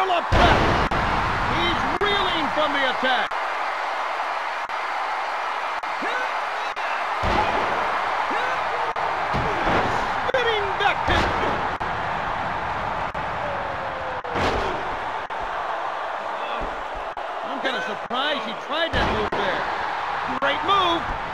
gorilla press. He's reeling from the attack. Spinning I'm kind of surprised he tried that move there. Great move.